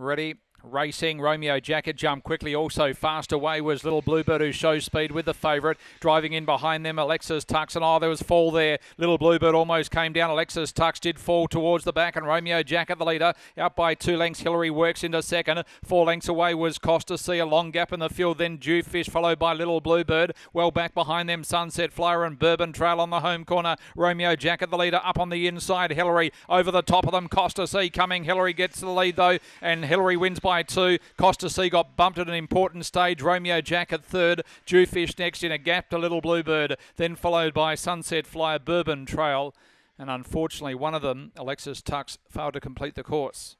Ready. Racing, Romeo Jacket jump quickly. Also fast away was Little Bluebird who shows speed with the favourite. Driving in behind them, Alexis Tux. And oh, there was fall there. Little Bluebird almost came down. Alexis Tux did fall towards the back. And Romeo Jacket, the leader, out by two lengths. Hillary works into second. Four lengths away was Costa C. A long gap in the field. Then Dewfish followed by Little Bluebird. Well back behind them, Sunset Flyer and Bourbon Trail on the home corner. Romeo Jacket, the leader, up on the inside. Hillary over the top of them. Costa C coming. Hillary gets the lead though. And Hillary wins by two. Costa C got bumped at an important stage. Romeo Jacket third. Jewfish next in a gap to Little Bluebird. Then followed by Sunset Flyer Bourbon Trail. And unfortunately, one of them, Alexis Tux, failed to complete the course.